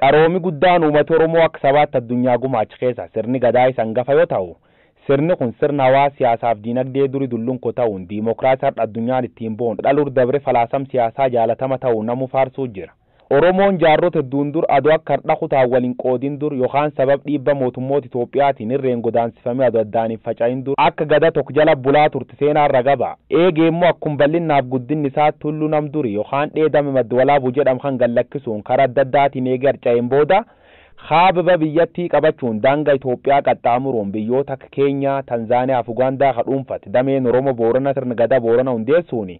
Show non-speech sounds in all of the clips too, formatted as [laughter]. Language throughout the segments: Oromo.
qaroomi guddaan uummata oromoo akka sabaatti addunyaa gumaacha keessa sirni gadaa isa hangafa yoo ta'u sirni kun sirna hawaasa siyaasaaf diinagdee durii dullunko ta'uun diimokiraasii har'a addunyaan ittiin boon dhaluur dabre falaasama siyaasaa jaalatama ta'uun namu faarsuu jira oromoon jaarrota hedduun dur adoo akka har'a kutaa waliin qoodin dur yookaan sabab dhiibba mootummoota Itoophiyaatiin irreen godaansifamee adoo addaan hin faca'in dur. Akka gada tokko jala bulaa turte seenaa irra gaba. Eegee immoo akkuma bal'innaaf guddinni isaa tulluu nam duri yookaan dheedame madda walaabuu jedhamu kan gallakkisuun karaa adda addaatiin eegee harca'een booda haababa biyyattii qabachuun daangaa Itoophiyaa qaxxaamuruun biyyoota akka Keenyaa, Tanzaaniyaa fi Ugaandaa ka dhuunfate dameen Oromoo Boorana sirna gadaa Boorana hundeessuun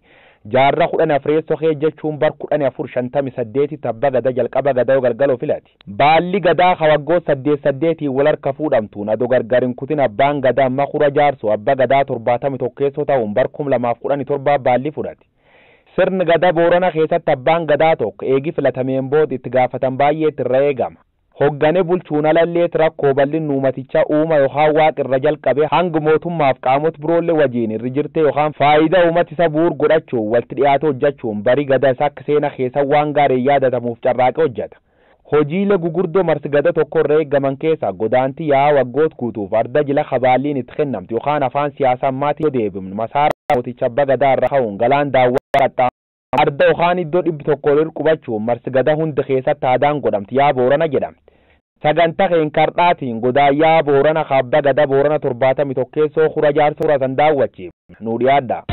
jaarraa kudhan afreessoo kee jechuun bar kudhan afur shantami saddeeti tabba gada jalqaba gadaa galgaloo filati. Baalli gadaa ka waggoo saddeet saddeetii wal harka fuudhamtuun adoo gargarin kutin abbaan gadaa makura jaarso abba gadaa torbaatami tokkeessoo ta'uun bar kum lamaaf kudhani torbaa baalli fudhate. Sirni gadaa Boorana keessatti abbaan gadaa tokko eegi filatameen booda itti gaafatan baay'eetti irra eegama. Hoggane bulchuun alalleet rakkoo bal'inni uumatichaa uuma yookaan waaqa irra jalqabe hanga mootummaaf qaamota biroollee wajjin irra jirte yookaan faayidaa uummata isa bu'uur godhachuun walitti dhiyaate hojjechuun barii gada isaa akka seena keessa waan gaarii yaadatamuuf carraaqe hojjeta. Hojiilee gugurdoo marsi gada tokko irra eegaman keessaa godaantii yaa waggoot guutuuf arda jila kabaalliin itti kennamtu yookaan afaan siyaasaa maatii yoo deebifnu masaara mooticha abba gadaa irra ka'uun galaan daawwaa qaxxaamu. Arda yookaan iddoo dhibbi tokko ol qubachuun marsi gada hundi keessatti aadaan godhamti yaa boorana jedhamti. Sagantaa keen kardhaatiin godaayyaa boorana kabba gada boorana torbaatami tokkeessoo kura jaarsura san daawwachiif nu dhiyaadda.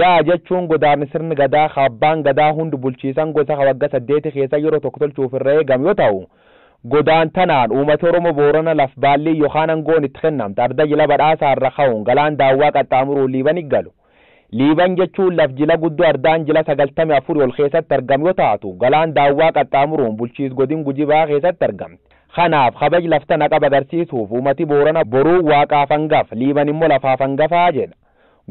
Yaa jechuun godaanni sirni gadaa abbaan gadaa hundi bulchiisan gosa wagga saddeeti keessa yeroo tokko tolchuuf irra eegamu yoo ta'u godaan tanaan uummata oromoo boorana laf baallii yookaan aangoon itti kennamte arda jila badhaasaa irra ka'uun galaan daawwaa qaxxaamuruu liiban galu. Liiban jechuun laf jila guddoo ardaan jila sagaltami afur ol keessatti argamu yoo taatu galaan daawwaa qaxxaamuruun bulchiis godin gujibaa keessatti argamte kanaaf kabaj laftan haqab agarsiisuuf uummati boorana boruu waaqaaf hangaf liiban immoo lafaaf hangafaa jedha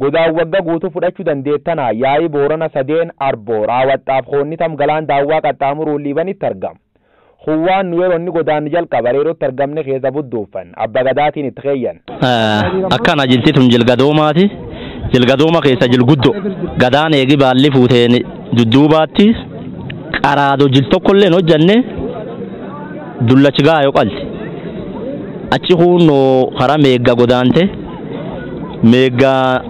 godaan wagga guutuu fudhachuu dandeettanaa yaa'ii boorana sadeen arboor raawwaxxaaf hoonnitam galaan daawwaa qaxxaamuruun liibanitti argamu. Huwwaan nu yeroo inni godaanni jalqaba reerootti argamne keessa budduuffan abba gadaatiin itti keeyyan. Akkana jiltitun jilgadoomaati. Jilgadooma keessa jilguddo gadaan eegi baalli fuuteen dudduubaatti qaraado jil tokkolleen hojjanne dullachi gaayoo qalti. Achi hunnoo karaa meegga godaante meeggaa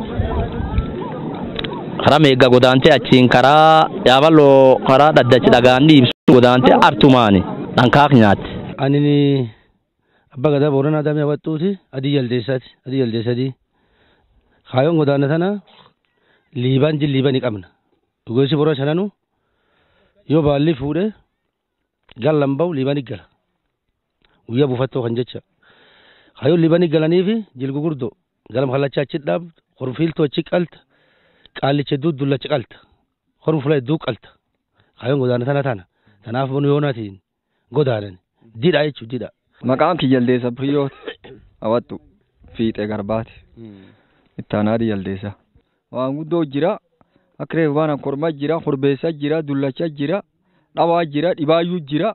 karaa meegga godaantee achiin karaa yaabaloo karaa dhaddachi dhagaanni ibsu godaantee artumaani dhankaaf nyaatti. Ani abba gadaa booranaa damee waxxuuti adii jaldeessaati adii jaldeessadii kaayoon godaanna tana liibaan jil liibanii qabna dhugeessi bora shananu yoo baalli fuudhe gallan ba'u liibanii gala guyyaa buufattoo kan jecha kaayoon liibanii galaniifi jil gugurdoo galam kallacha achi dhaabdu horfiiltu achi qalta qaallicha hedduu dullacha qalta hormu fula hedduu qalta kaayoon godaana tana tana tanaaf bunu yoonaatiin godaanan didha jechuu didha. Maqaan kiyaldeessa Biriyooti Awwaxxu Fiixee Garbaati. Ittaanaa Diyaldeessa. Waan guddoo jira. Akka reefu baana kormaa jira, korbeessaa jira, dullacha jira, dhabaa jira, dhibaayyuu jira.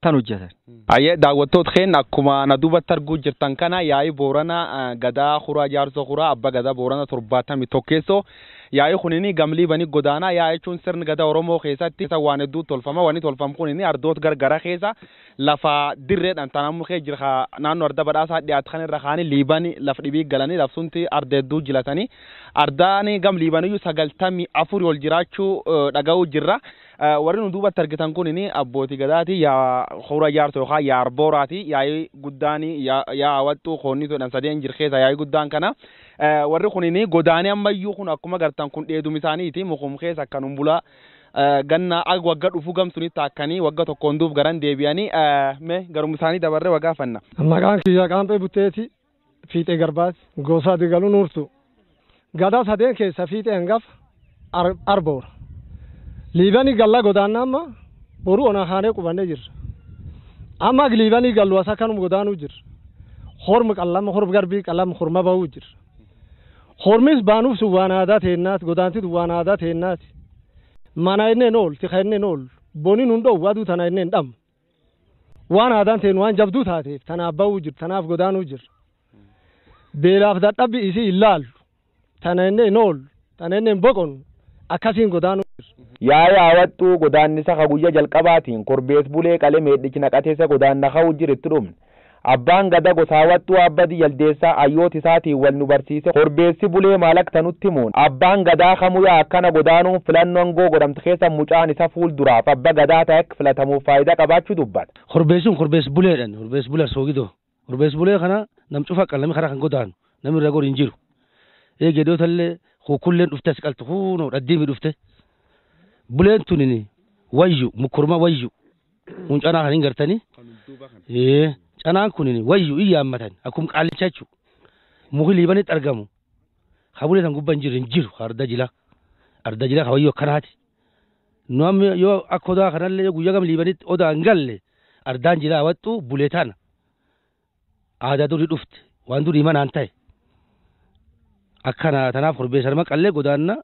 Tan hojjetan. آیه دعوتوت خین اکما ندوبه ترگو جرتنکنا یای بورنا گدا خورا جارزو خورا ابا گدا بورنا ترباتا می توکیسو. یای خونینی گملی بنی گدانا یای چون سرن گدا اورمو خیسا تیسا وانه دو تولفما وانی تولفم خونینی اردوت گر گرا خیسا لفا دیرد ان تنامو خی جرخا نان وردا بدا سا دیات خن رخانی لیبانی لفدی بی گلانی لفسونتی ارد دو جلاتانی اردانی گم لیبانی یو سگلتمی افور ول جراچو دگاو جرا. ورن دوبه ترگتن خونینی ابوتی گداتی یا خورا جارتو yookaan yaa arbooraati yaa'ii guddaan yaa hawwattuu koonni todhan sadeen jir keessa yaa'ii guddaan kana warri kun godaanii ammayyuu kun akkuma gartan kun dheedum isaaniiti mukum keessa akkanum bulaa ganna wagga dhufu gamsunitti akkanii wagga tokkoon duuf garan deebi'anii mee garum isaanii dabarre wagaa fanna. Maqaan kiyya qaampee butteeti fiixee garbaati gosa digaluu nuurtu gadaa sadeen keessa fiixee hangafa arboora. liibani galla godaanna amma boru ona haanee qubannee jirra amma liibanii gallu asa kanum godaanuu jirra hormi qallama hormi garbii qallama horma bahuu jirra hormis baanuuf sun waan aadaa teennaati godaantitu waan aadaa teennaati mana inneen ool tika inneen ool bonin hun dhoowwu aduu tana inneen dham waan aadaan teen waan jabduu taateef tanaaf bahuu jirra tanaaf godaanuu jirra beelaaf dadhabbi isii illaallu tana inneen ool tana inneen boqonu akkasiin godaanuu yaa'ee haawwattuu godaannisa ka guyya jalqabaatiin korbees bulee qalee meedhichi naqateessa godaanna ka'uu jiritti dhumne abbaan gada gosaawwattuu abbadi yaldeessaa ayyooti isaatiin wal nu barsiise korbeessi bulee maal akka nutti himuun abbaan gadaa kamuyaa akkana godaanuun filannoon goo godhamte keessa mucaan isa fuulduraaf abba gadaa ta'e akka filatamuuf faayidaa qabaachuu dubbata. Korbeessuun korbees buleedhaan korbees bulee soogidoo korbees bulee kana nam cufa qalame karaa kan godaanu namni irra gori hin jiru eegeddoota illee hukulleen dhufte as qaltu huunoo dhaddiimi dhufte buleen tunini wayyu mukurma wayyu kun canaa kan hin gartanii ee canaan kunini wayyu in yaammatan akkum qaallicha jechu muki liibanitti argamu ha bulee san gubbaa hin jiru hin jiru arda jila arda jila ka wayyu akkanaati nu amma yoo akka odaa kanallee guyyaa gam liibanitti odaa hin galle ardaan jilaa waxxu bulee tana aadaa durii dhufte waan durii manaan ta'e akkana tanaaf korbeessanuma qallee godaanna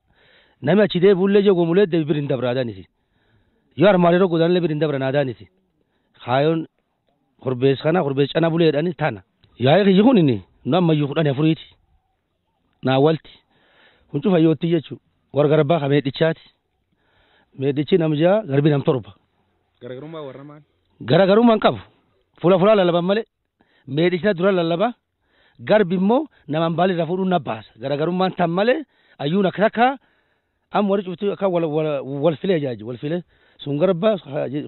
deebiullee yoo gomulee deebi bir hin dabraadaanis yoo armaan yeroo godaanillee bir hin dabran aadaanisi kaayoon korbees kana korbees cana buleedhani tana yaa'ee kiyyi kun inni nu ammayyuu kudhanii afuriiti naa walti kun cufa yootti jechuu warra garbaa ka meedhichaati meedhichi nam ja'a garbi nam torba Garaagarummaa warra maal? garaagarummaan qabu fuula fuula lallaban malee meedhichina dura lallaba garbi immoo naman baalirra fuudhuun na baasa garaagarummaan tan malee ayyuun akka takka am warjuftu ka wal wal wal file jaji wal file. Sungarba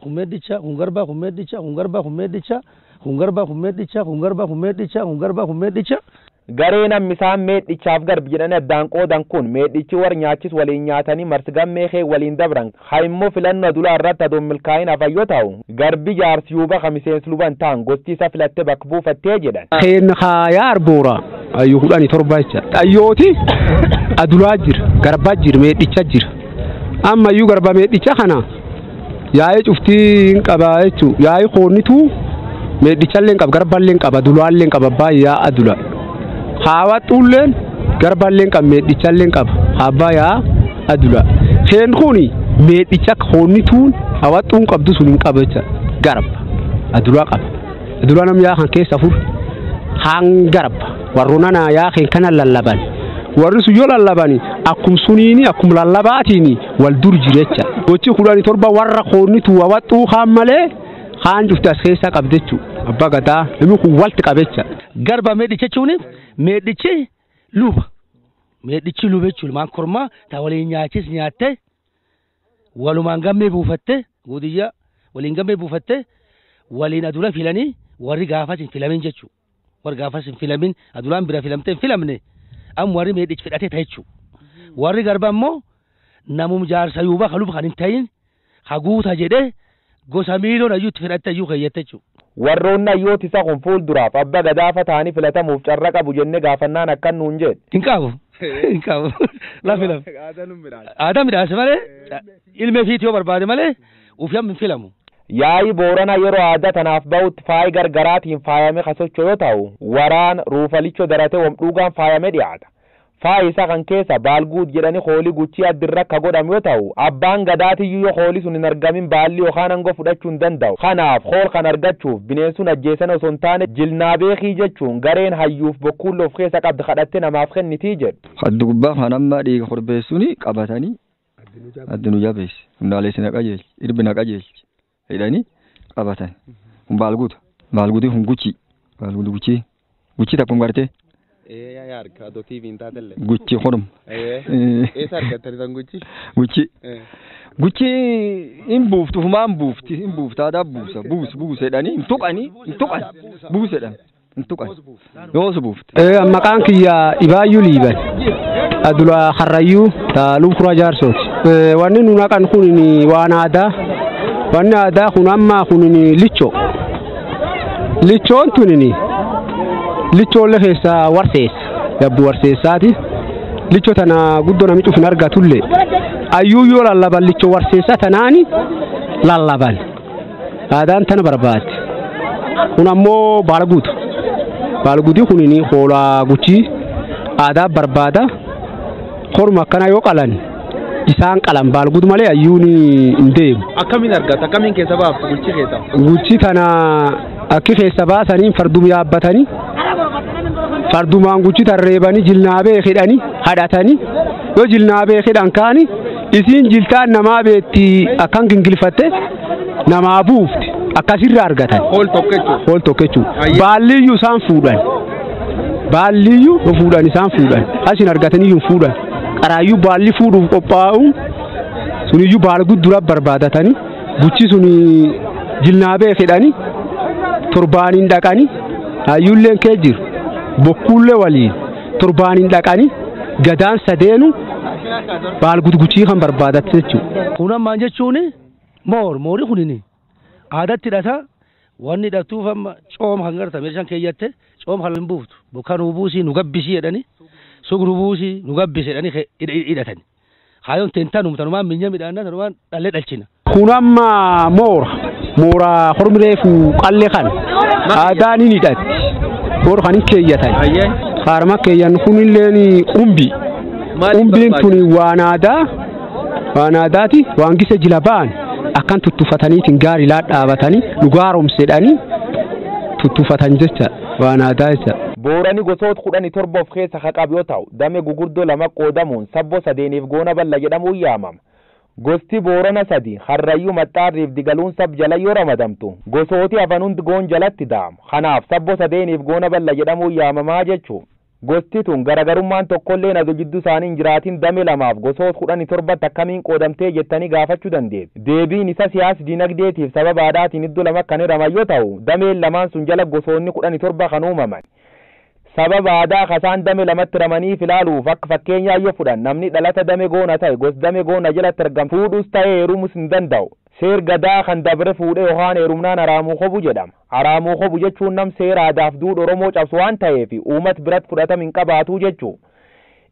humedicha hungarba humedicha hungarba humedicha hungarba humedicha hungarba humedicha hungarba humedicha. Garee namni isaan meedhichaaf garbi jedhanii addaan qoodan kun meedhichi war nyaachis waliin nyaatanii marsigammee kee waliin dabran ha immoo filannoo adulaa irratti adoon milkaa'in hafayyoo ta'u garbi jaarsi yuuba ka miseensi luban ta'an gosti isa filatte bakka buufattee jedhan. Keen haayaa arboora ayyuu kudhanii torba jecha dhayyooti adulaa jira garbaa jira meedhicha jira amma iyyuu garba meedhicha kana yaa'ee cuftii hin qaba jechuu yaa'ee koonnitu meedhichallee hin qaba garballee hin qaba adulaallee hin qaba baay'ee adula haawaxuulleen garballee hin qaba meedhichallee hin qaba abbaa adula. Keen kuni meedhicha koonnituun haawaxuun qabdu sun hin qaba jecha garba adulaa qaba. Adulaa nam yaa kan keessa fur haan garba warroona naa yaa kan kana lallaban. Warri sun yoo lallabani akkum suniini akkum lallabaatiin wal dur jirecha. Gochi kudhanii torba warra koonnitu haawaxuu haan malee haan cufte as keessaa qabdechuu abbaa gadaa namni kun walti qabecha garba meedhicha jechuun meedhichi luba meedhichi luba jechuun maan kormaa ta waliin nyaachis nyaatte walumaan gammee buufatte gudiyya waliin gammee buufatte waliin adula filanii warri gaafas hin filamin jechuu warri gaafas hin filamin adulaan bira filamtee hin filamne amma warri meedhichi fidhatee ta'e jechuu warri garba immoo namum jaarsa yuuba ka luba kan hin ta'in haguuta jedhee gosa miiloon ayyuutti fidhatte ayyuu keeyyatte jechuu warroonni hayyooti isa kun fuulduraaf abba gadaafa ta'anii filatamuuf carra qabu jenne gaafannaan akkan nuun jedhe. hin qabu hin qabu lafi lafi Aadaa midhaase malee ilmee fiitii yoo barbaade malee ufyam hin filamu Yaa'i boorana yeroo aadaa tanaaf ba'utti faayi gargaraatiin faayame ka socho'u yoo ta'u waraan ruufalicho daratee wamdhuugaan faayame dhiyaata. Faayi isa kan keessa baalguut jedhanii hoolii guchii addirra akka godhamu yoo ta'u abbaan gadaatiyyuu hoolii sun hin argamin baalli yookaan hangoo fudhachuu hin danda'u. Kanaaf hool kan argachuuf bineensuun ajjeesan osoo hin taane jilnaabeekii jechuun gareen hayyuuf bokkuulla of keessa qabdu kadhatte namaaf kennitii jedhu. Haddu gubbaa kan amma dhiiga korbeessuuni qabatanii addunu jabeessi hundaalessi na qajeelchi irbi na qajeelchi jedhanii qabatan baalguuta baalguutii kun guchii baalguutii guchii guchii takkum gartee Ee yaa yaa harka TV hin taatellee. guchii kunum Ee eessa argattani san guchi? guchii Ee guchii hin buuftu fumaan buufti hin buuftaadaa buusa buus buus jedhanii hin tuqanii hin tuqan buus jedhan hin tuqan yoos buufte. maqaan kiyya ibaayyuu liiban adula harrayyuu ta lukura jaarsooti wanni nu naqan kun waan aadaa wanni aadaa kun amma kun licho lichoon tunini lichoollee keessa warseessa yabbu warseessaati. Licho tana guddoo cufin argatullee ayyuu yoo lallaban licho warseessa tanaani lallaban. Aadaan tana barbaadde. Kun ammoo baalguutu baalguutii kunini hoolaa guchii aadaa barbaada. Korma akkana yoo qalan isaan qalan baalguutu malee ayyuun hin deemu. Akkamiin argata? Akkamiin keessa baaftu bulchi keessa? guchi tana akki keessa baasanii fardum yaabbatanii fardumaan guchi tarreebanii jilnaabee hidhanii hadhatanii yoo jilnaabee hidhan kaani isiin jiltaan namaa beetti akkan gingilfatte namaa buufte akkasirra argatan. Hool tokko jechuudha. hool Ayyee. baalliyyuu isaan fuudhan. Baalliyyuu fuudhan isaan fuudhan. Asin argataniyyuu fuudhan. Qaraayyuu baalli fuudhuuf qophaa'u suniyyuu baalgud dura barbaadatanii guchi suni jilnaabee hidhanii torbaaniin dhaqanii hayyuulleen kee jiru bokkuullee waliin torbaaniin dhaqanii gadaan sadeenu baalgudguchii kan barbaadatte jechuudha. kun ammaan jechuun moor moorii kunini. Aadatti hidhata wanni hidhatuuf amma cooma kan garta meeshaan keeyyatte cooma kan buuftu. Bokka nu buusii nu gabbisii jedhani sug nu buusii nu gabbisi jedhani hidhatani kaayoon teentanum tanumaan minya midhaanna tanumaan dhallee dhalchina. Kun amma moora moora hormireefu qalle kan. Aadaan hin hidhatti moora kan keeyyatan harma keeyyan kunilleen qumbi qumbiin kun waan aadaa waan aadaati waan gisa jila ba'an akkan tuttufataniitiin gaarii laa dhaabatanii dhugaa haaromsedhanii tuttufatan jecha waan aadaa jecha. Boorani gosoota kudhanii torba of keessa ka qabu yoo ta'u damee guguddoo lama qoodamuun sabbo sadeeniif goona balla jedhamuun yaamama gosti boorana sadi harrayyuu maxxaarriif digaluun sab jala yoo ramadamtu gosooti hafan hundi goon jalatti da'amu kanaaf sabbo sadeeniif goona balla jedhamuun yaamamaa jechuu gosti tun garagarummaan tokkollee nadu jidduu isaanii hin jiraatin dame lamaaf gosoota kudhanii torbatti akkamiin qoodamtee jettanii gaafachuu dandeessu deebiin isa siyaas dinagdeetiif sababa aadaatiin iddoo lama kan hiraman yoo ta'u dameen lamaan sun jala gosoonni kudhanii torba kan uumaman kasaan dame lamatti ramaniif ilaaluuf akka fakkeenyaa yoo fudhan namni dhalata dame goona ta'e gos dame goona jalatti argamu fuudhus ta'e heerumus hin danda'u seer gadaa kan dabre fuudhee yookaan heerumnaan araamuu kobu jedhama araamuu kobu jechuun nam seera aadaaf duudh oromoo cabsu waan ta'eef uumat biratti fudhatama hin qabaatu jechuu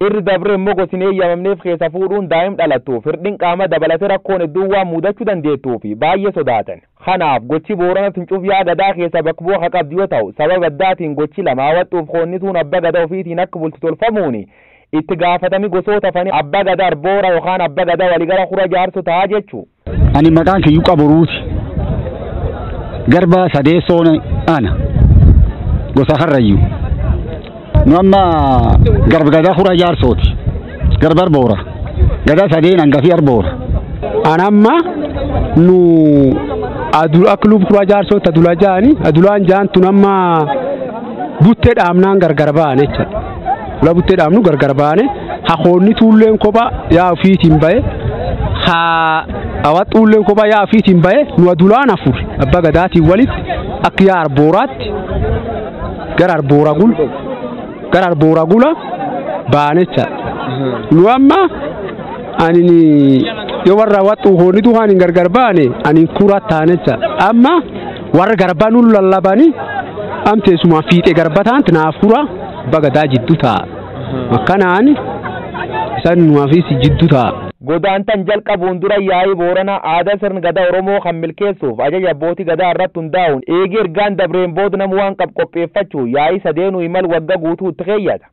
irri dabre immoo gosin eeyyamamneef keessa fuudhuun daa'im dhalattuuf hirdhin qaama dabalatee rakkoon hedduun waan mudachuu dandeettuu fi baay'ee sodaatan kanaaf gochi boorana tuncuuf yaa gadaa keessa bakka bu'a qabdi yoo ta'u sababa addaatiin gochi lama hawwadhuuf koonnituun abba gadaa ofiitiin akka bulti tolfamuuni itti gaafatami gosoota fanii abba gadaa arboora yookaan abba gadaa waligara kura jaarso ta'a jechuu ani maqaan kiyyuu qaburuuti garba sadeessoon ana gosa harrayyuu nu amma garba gadaa kura jaarsooti garba arboora gadaa sadeen hangafii arboora anamma nu adu akka lub kura jaarsota adula jaani adulaan jaan tun amma buttee dhaamnaan gargar baane jecha ula buttee dhaamnu gargar baane hakoonni tuulleen kopha yaa ofiitiin baye ha awaxuulleen kopha yaa ofiitiin baye nu adulaan afur abba gadaatiin walitti akka yaa arbooraatti gara arboora gul gara arboora gula baanecha nu amma ani yoo warra waxu hoonitu waan hin gargar baane ani kura taanecha amma warra garba nu lallabani amteesuma fiixee garba taanti naaf kura bagadaa jiddu ta'a. Akkanaan isan nuafis jiddu ta'a. Godaantan jalqabuun dura yaa'ii boorana aadaa sirna gadaa oromoo kan milkeessuuf ajaja abbootii gadaa irratti hundaa'uun eegee ergaan dabreen booda namu waan qab qopheeffachuu yaa'ii sadeenuu imal wagga guutuu itti keeyyata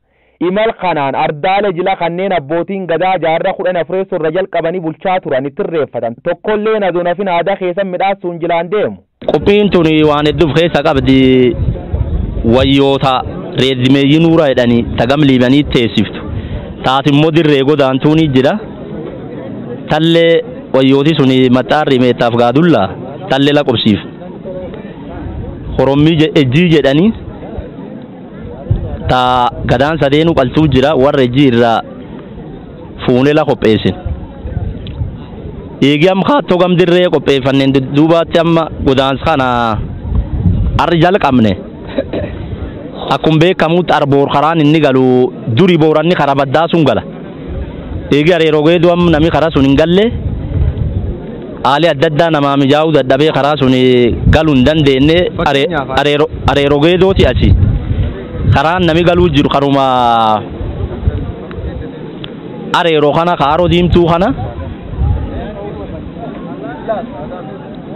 imal kanaan ardaale jila kanneen abbootiin gadaa jaarra kudhan afreessoo irra jalqabanii bulchaa turan itti irreeffatan. Tokkollee naduun hafin aadaa keessan midhaasuun jilaan deemu. Qophiin tun waan hedduuf keessa qabdi wayyoota reedimeeyyii nuura jedhanii tagam liibanii teessiftu taat immoo dirree godaantuuni jira tallee wayyooti sun maxxaarri meettaaf gaadulla tallee la qobsiif horommii ejjii jedhanii ta gadaan sadeenu qaltuu jira warra ejjii irraa fuunee la qopheessin. Eegi amma kaattoo gam dirree qopheeffanneen duubaatti amma godaansa kana arri jalqabne. Akkuma beekamutti arboor karaan inni galu duri booranni kara baddaa sun gala eegi areeroo geedu amma nami karaa sun hin galle. Haali adda addaa namaa mijaa'uu dadhabee karaa sun galuu hin dandeenye are- areero- areeroo geedooti achi. Karaan nami galuu jiru karuma areeroo kana ka haroo diimtuu kana.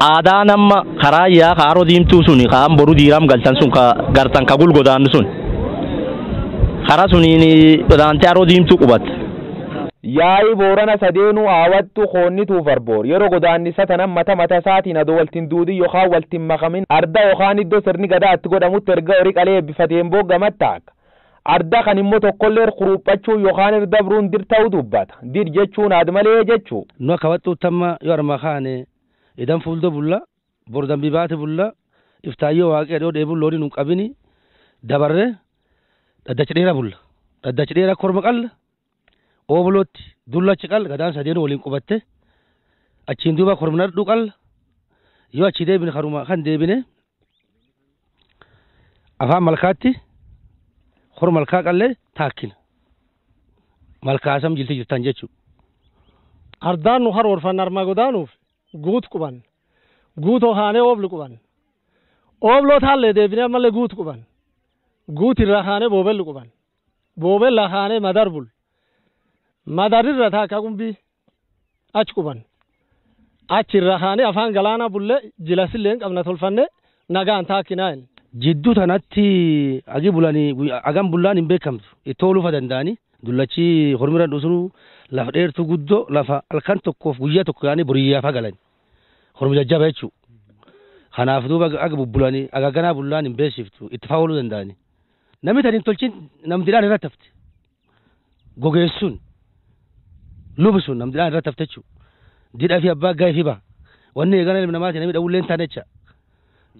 Aadaan amma karaa yaa kaaroo diimtuu suni kaan boru diiram galchan sun gartan ka gul godaannu sun. Karaa suniin godaantee haroo diimtuu qubatte. Yaa'i boorana sadeenuu aawwattu koonnituu farboor yeroo godaannisa tanan mata mata isaatiin adoo waltin duudin yookaan waltin makamin arda yookaan iddoo sirni gadaa itti godhamutti erga horii qalee eebbifateen booggamattaaka. Arda kan immoo tokkollee kuruphachuu yookaan irra dabruun dir ta'uu dubbata. Dir jechuun aad malee jechuu. nu akka waxxuuttamma yoo armaa kaane idan fuuldo bulla bordambi baate bulla iftaayyoo waaqee dhoo dheebun looni nun qabini dabarre dhaddachi dheera bulla dhaddachi dheera korma qalla oobulootti dullachi qalla gadaan sadeenu waliin qubatte achiin duuba kormna dhadhu qalla yoo achi deebine karuma kan deebine afaan malkaatti hor malkaa qallee taakkina malkaasam jilti jirtan jechuu ardaan nu haroorfanne armaa godaanuuf guut quban guutoo haanee oobli quban oobloo taallee deebinee ammallee guut quban guut irraa haanee boobelli quban boobella haanee madar bul madarirra taaka qumbii achi quban achi irraa haanee afaan galaanaa bullee jilasillee hin qabna tolfanne nagaan taakkinaayin jidduu tanatti agi bulanii agan bullaan hin beekamtu itti oolufa danda'anii dullachi hormira dhusuu lafa dheertuu guddoo lafa halkan tokkoof guyyaa tokko yaanii boriyyaaf galan hormi jajjaba jechuu kanaaf duuba aga- bubbulanii aga ganaa bullaan hin beesiftu itti faa ooluu danda'anii namni tan hin tolchin namdidhaan irratti hafte gogeessuun lubisuun namdidhaan irratti hafte jechuu didhaa fi abbaa gaa'ee fi ba'a wanni eegana ilmi namaati namni dhawullee hin taane jecha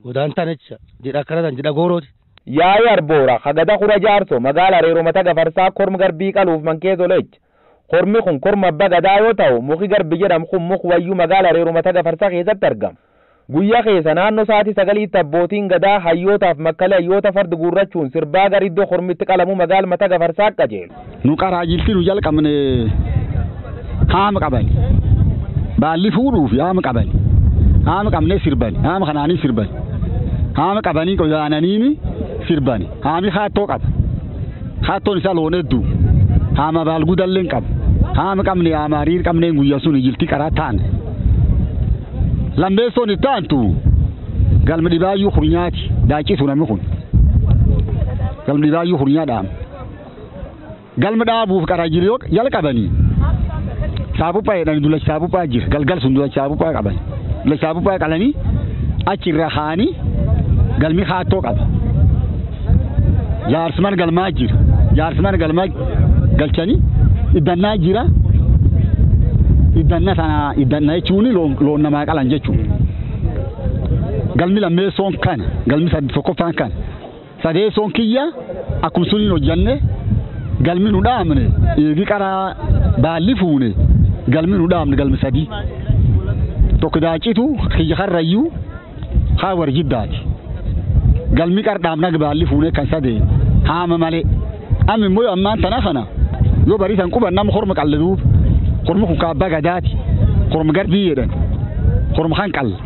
godaan taane jecha didha akkana tan didha goorooti Yaa'i arboora hagada kura jaarso magaala reeroo mata gafarsaa kormi garbii qaluuf mankee tolech. Kormi kun korma abba gadaa yoo ta'u muki garbi jedhamu kun muk wayyuu magaala reeroo mata gafarsaa keessatti argama. Guyyaa keessa naannoo sa'aatii sagaliitti abbootiin gadaa hayyootaaf makkalee hayyoota fardi guurrachuun sirbaa gara iddoo kormitti qalamu magaala mata gafarsaa qajeelu. nu qaraajilti nu jalqabne عام قبل بالفور وفي عام قبل عام قبل سربان عام خناني سربان عام قبني كوزانانيني سربان عام خاتو قب خاتو نسالو ندو عام بالغودلن قب عام قبل عامارير قبل غياسون يلتي قراتان لمبسون تانتو قال مدبايو خرنياتي داكي سونمخون galmi daayu hurnya daam galmi daabuuf qara jiriyook yal qabanii jiru yoo jalqabanii saapuphaa jira galgal sun dulacha saapuphaa qaban dulacha saapuphaa qalanii achi irra haanii galmi haattoo qaba jaarsman galmaa jira jaarsman galmaa galchanii iddannaa jira? Iddanna sana iddanna jechuun loon namaa qalan jechuun galmi lammeessoon kana galmi tokkoffaan kana sadeessoon kiyya akkuma suniin hojjanne galmi nu dhaamne eegi qaraa baalli fuune galmi nu dhaamne galmi sadii tokko daacitu kiyya karrayyuu haa warjiddaati galmi qar dhaamna baalli fuune kan sadee haama malee amma immoo ammaan tana kana yoo bariisan quban nama horma qalladuuf horma kun kaabbaa gadaati horma garbii jedhan horma kan qalla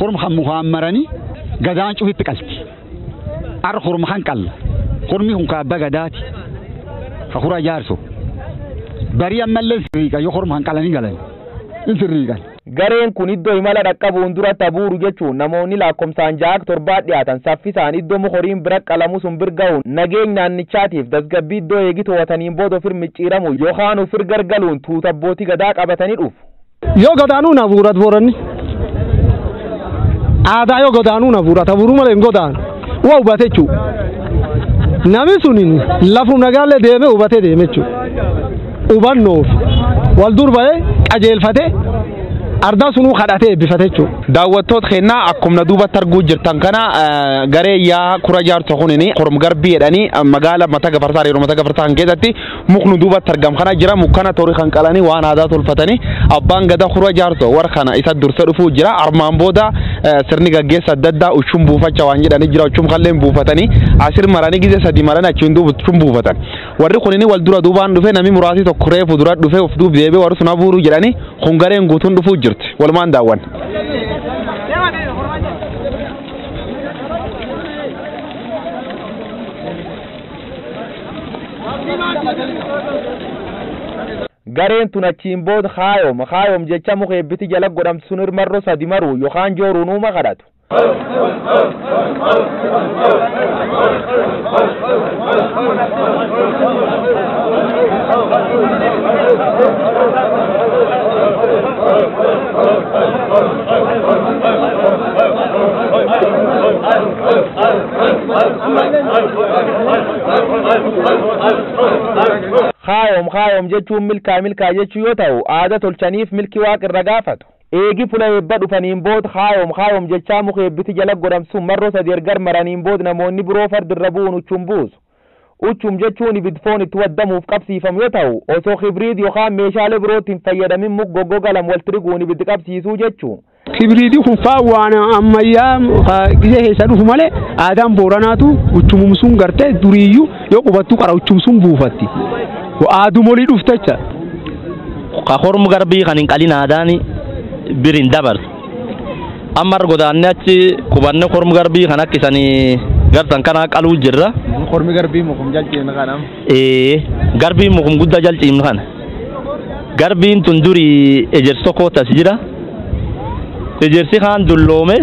horma kan mukaan maranii gadaan cufitti qalti ar horma kan qalla hormi kun kaabbaa gadaati hakura jaarso barii ammallee sirriiqa yoo horma kan qalanii galan in sirriiqan Gareen kun iddoo imala dhaqqabuun dura tabuuru jechuun namoonni lakkoofsaan ja'a torbaa dhiyaatan saffisaan iddoo mukoriin bira qalamu sun bir ga'uun nageenya naannichaatiif tasgabbii iddoo eegi to'ataniin booda ofir micciiramu yookaan ofir gargaluun tuuta abbootii gadaa qabatanii dhufu. yoo godaanuu na buurat booranni aadaa yoo godaanuu na buurat abuuruu malee hin godaanu waa hubate jechuu nami sunin lafum nagaallee deeme hubate deeme jechuu hubannoof wal dur ba'ee qajeelfate ardaa sunuu kadhatee eebbifate jechuu. Daawwattoota keenyaa akkuma duubatti arguu jirtan kana eh, garee yaa kura jaarsa kunini korom garbii jedhanii eh, magaala mata gafarsaa yeroo mata gafarsaa keessatti muknu duubatti argam kana jira. Mukkana torii kan qalanii waan aadaa tolfatanii abbaan gada kura jaarso war kana isa dursa dhufuu jira. Armaan booda eh, sirni gaggeessa adda addaa uchuun buufacha waan jedhanii jira. Uchuun kalleen buufatanii asir maranii gizee sadii maranii achiin duuba uchuun buufatan warri kunini wal dura duubaan dhufe namni muraasni tokko reefu dura dhufe of duub deebee warri sun hafuuruu jedhanii kun gareen guutuun dhufuu jirti walumaan daawwan. gareen tun achiin booda kaayom kaayom jecha muka eebbiti jala godhamsun irmarro sadi maru yookaan joorunuuma kadhatu I'm kaayom kaayom jechuun milkaa milkaa jechuu yoo ta'u aada tolchaniif milki waaqa irra gaafatu eegi fula eebba dhufaniin bood kaayom kaayom jechaa muka eebbiti jala godhamsun marro sadi ergar maraniin bood namoonni biroo fardirra bu'uun uchum buusu uchum jechuun ibidfoon itti waddamuuf qabsiifamu yoo ta'u osoo kibriit yookaan meeshaalee birootiin fayyadamin muk goggogalam waltiriguun ibiddi qabsiisuu jechuu kibriitii kun faa waan ammayyaa gizee keessa dhufu malee aadaan booranaatu uchumumsuun gartee duriiyyuu yoo qubattu qara uchumsuun buufatti aadumolii dhuftecha ka hormu garbii kan hin qalin aadaani birin dabarse amma godaanne achi qubanne hormu garbii kan akkisanii gartan kana qaluu jirra Kormi garbii mukum jalchiin kanam. ee garbii mukum guddaa jalciimnu kana garbiin tun duri ejersi tokko tas jira ejersi kaan dulloome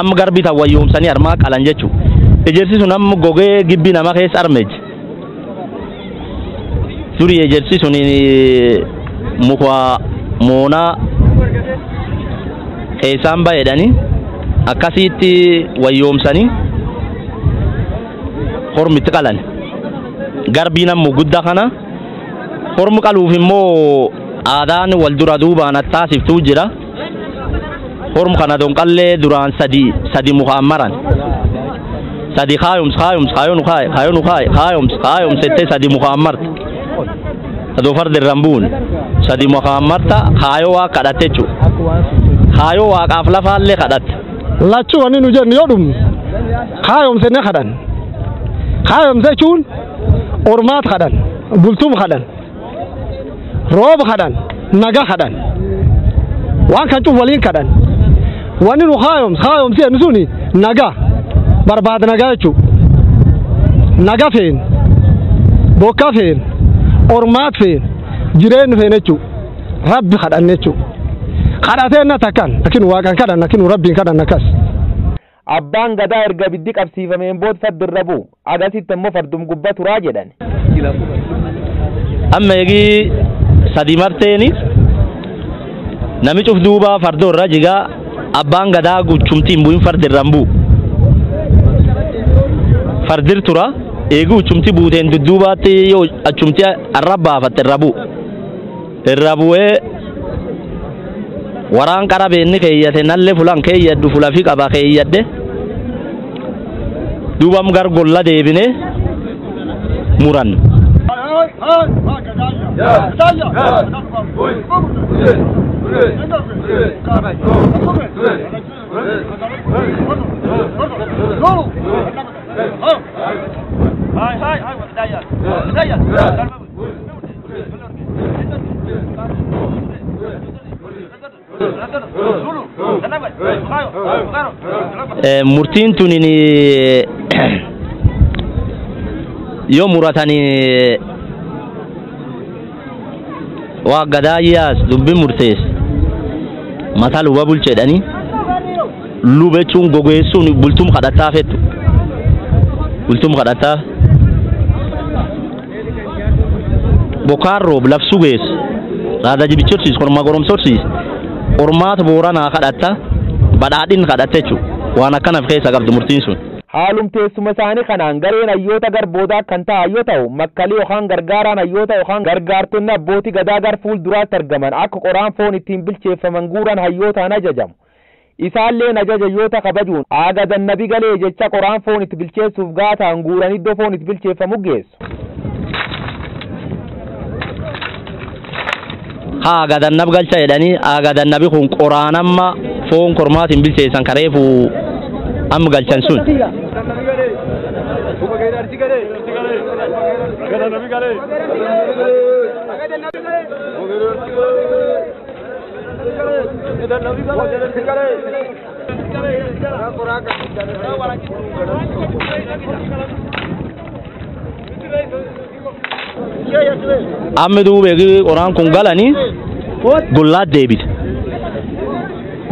amma garbii tan wayyoomsanii armaa qalan jechu ejersi sun amma gogee gibbii nama keessa armeje duri ejersi sun muka moonaa keessaan bayedhani akkasitti wayyoomsanii hormitti qalan garbiin ammoo guddaa kana hormi qaluuf immoo aadaan wal dura duubaan attaasiftuu jira hormu kana donqallee duraan sadi sadi mukaan maran sadi kaayums kaayums kaayonu kaay kaayonu kaay kaayums kaayums jettee sadi mukaan marta adoo fardirran buun sadi mukaan marta kaayoo waa kadhatte jechu kaayoo waaqaaf lafaallee kadhatte lachuu wanni nu jennu yoo dhumne kaayomsine kadhan kaayomse jechuun ormaat kadhan bultum kadhan roob kadhan naga kadhan waan kan cuf waliin kadhan wanni nu kaayoms kaayomsi jennu suni naga barbaad nagaa jechuu naga feen bokka feen ormaat feen jireenyu feen jechuu rabbi kadhan jechuu kadhateenna takkan lakin waaqan kadhan lakin rabbiin kadhan akkas. Abbaan gadaa erga biddi qabsiifameen bood fardirra bu'u agasitti immoo fardum gubba turaa jedhan amma eegii sadi marteeni nami cuf duuba fardoo irra jigaa abbaan gadaa guchumtiin bu'in fardirran bu'u. Fardir tura eegi uchumti buuteen dudduubaatti yoo achumti arra baafatte irra bu'u irra bu'ee waraan qara beenni keeyyate nalle fulan keeyyaddu fulafi qaba keeyyadde duubam gar golla deebine muran هاي هاي هاي هدايات هدايات murtiin tun yoo muratanii waa gadaayyaas dubbiin murtees mataa luba bulcheedhanii lubechuun gogeessuun bultuum kadhataa fettu bultuum kadhataa bokaan roob labsuu geessu raada jibichorsiis kormaa goromsorsiis ormaata booranaa kadhatta badhaadhin kadhatte jechuudha waan akkanaaf keessa qabdu murtiin sun. haalum teessuma isaanii kanaan gareen hayyoota garboodaa kan ta'an yoo ta'u makkalii yookaan gargaaraan hayyoota yookaan gargaartonni abbootii gadaa gar fuul duraatti argaman akka qoraan foon ittiin bilcheeffaman guuran hayyootaan ajajamu. Isaalleen ajaja hayyoota kabajuun aaga dannabi galee jecha qoraan foon itti bilcheessuuf gaataan guuran iddoo foon itti bilcheeffamu geessu. haa gadannab galcha jedhanii haa gadannabi kun qoraanamma foon kormaatiin bilcheessan kareefu amma galchan sun. Thank [laughs] you. amma duuba eegi qoraan kun galanii gollaa deebite.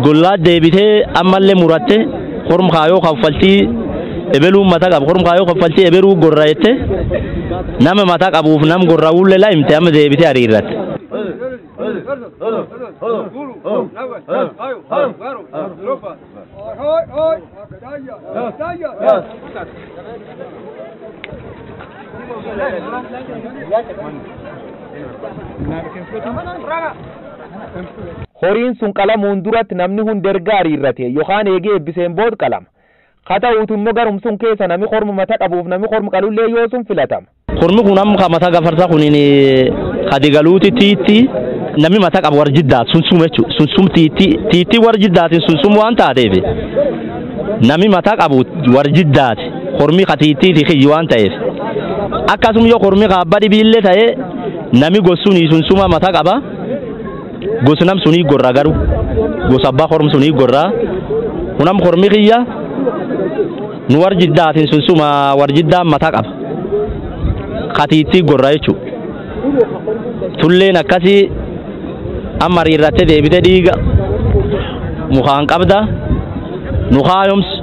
Gollaa deebitee ammallee muratte horum kaayoo kaffaltii ebeluu mata qaba. Horum kaayoo kaffaltii eberuu gorra'ette nama mata qabuuf nam gorra'uullee laayimte amma deebitee hariirratte. Horiin sun qalamuun duratti namni hundi erga hariirrate yookaan eegee eebbiseen bood qalama. Haa ta'uutu immoo garum sun keessa nami korma mata qabuuf nami korma qalullee yoo sun filatama. Kormi kun amma mata gafarsa kunin kadi galuuti tiitti nami mata qabu war jiddaat sunsum jechu sunsum tiitti war jiddaatin sunsum waan taateef nami mata qabu war jiddaati kormi ka tiittiiti kiyyi waan ta'eef akkasuma yoo kormi ka abba dhibiillee ta'e nami gosuuni sunsuma mata qaba. Gosi nam sunii gorra garu gosa abbaa korm sunii gorra kunam kormi kiyya nu war jiddaatin sunsuma war jiddaan mata qaba. Katiitti gorra jechu tulleen akkasi amma hariirratte deebite dhiiga. Mukaan qabda nu kaayomsu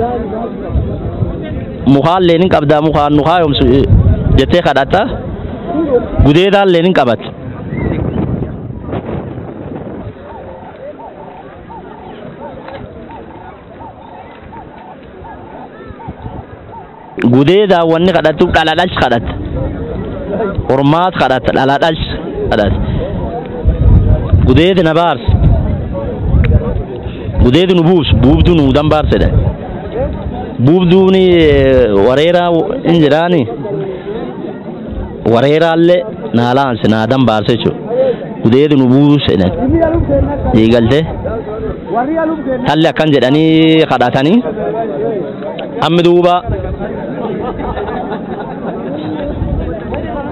mukaan leenin qabda mukaan nu kaayomsu jettee kadhatta gudeedaallee ni qabatta. gudeedaa wanni kadhattu dhalaadhaas kadhatta. Ormaas kadhatta dhalaadhaas kadhatta. Gudeedi na baarsa. Gudeedi nu buusu buubduu nu dambaarsedha. Buubduuni wareeraa hin jiraanii. Wareeraallee naa laanse naa dambaarse jechuudha. Gudeedi nu buusedha diigalte talli akkan jedhanii kadhatanii hammi duuba.